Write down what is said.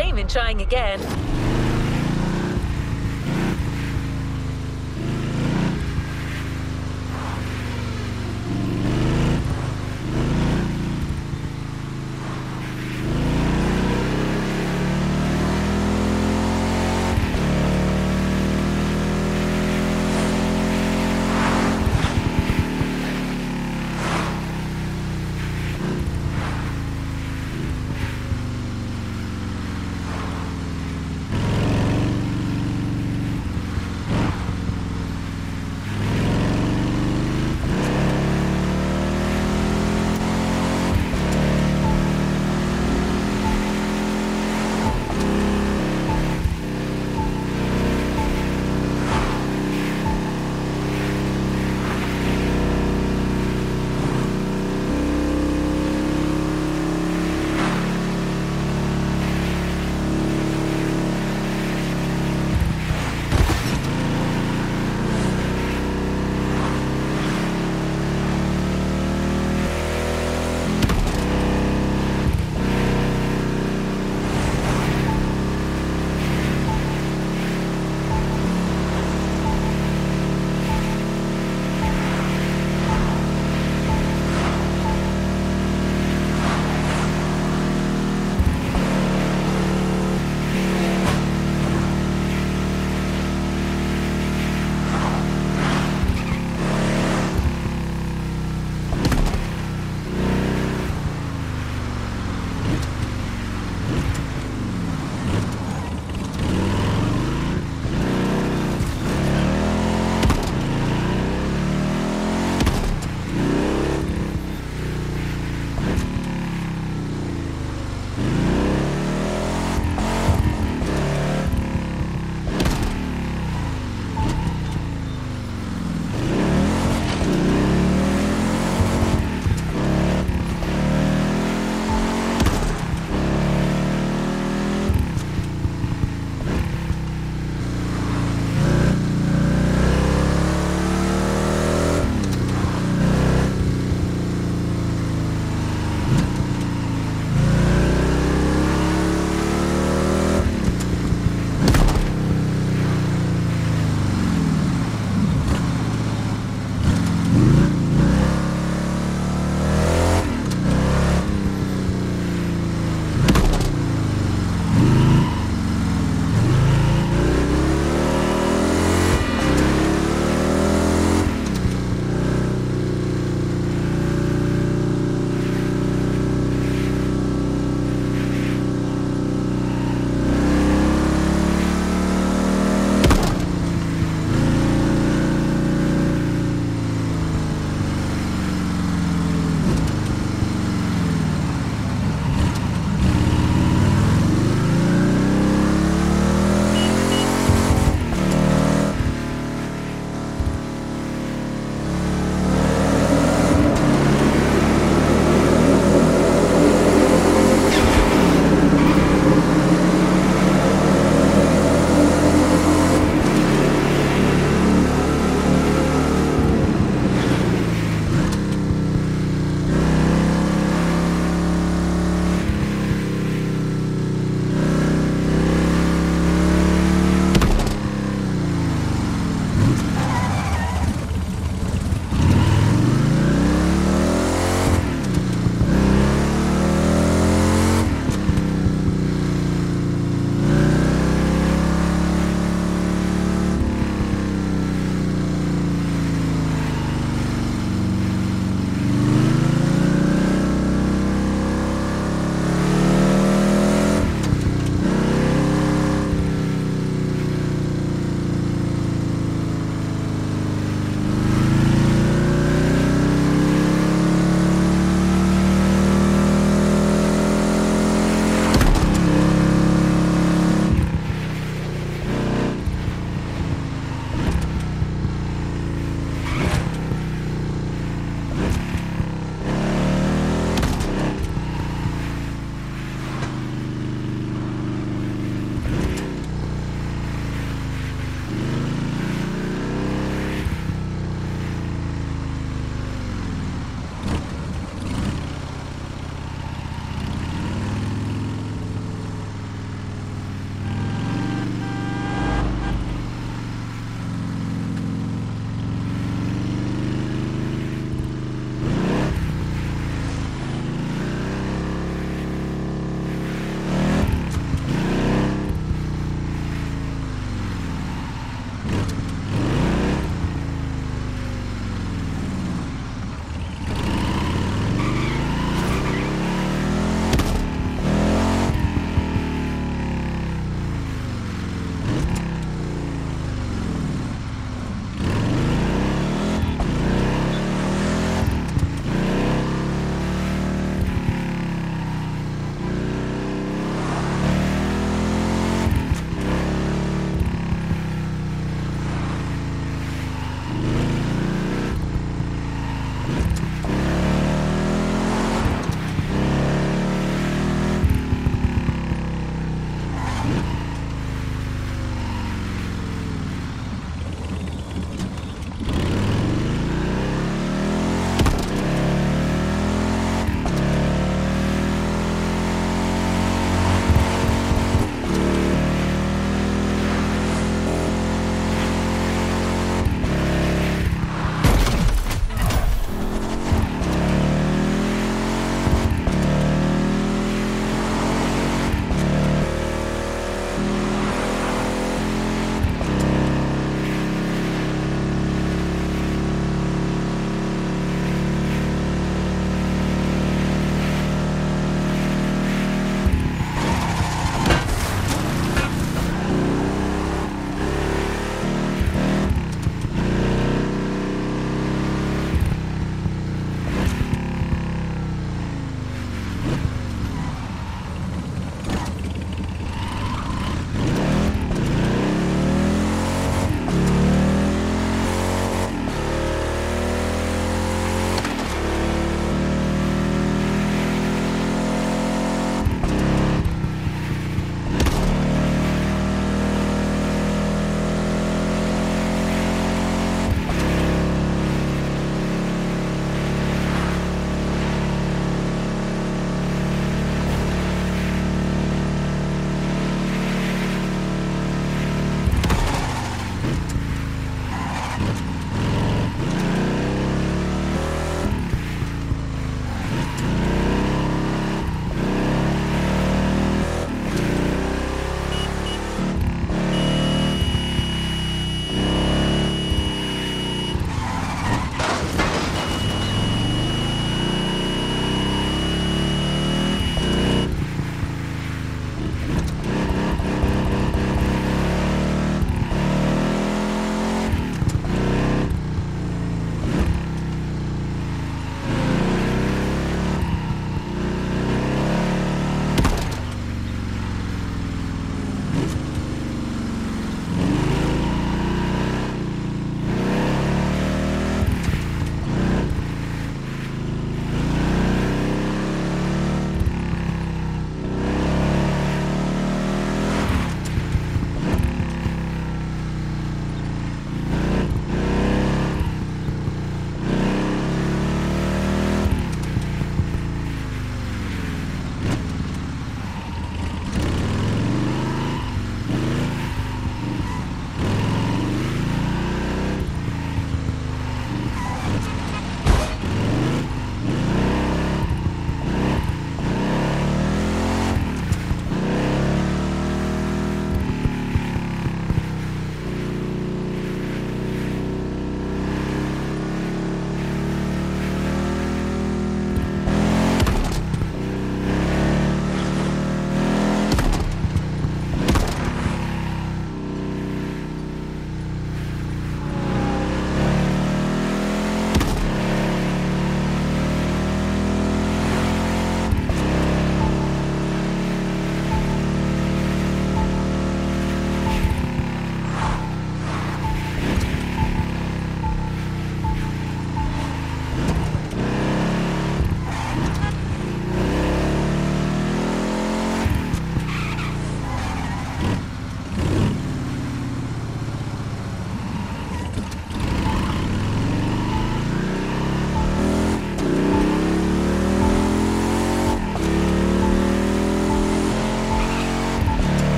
shame in trying again.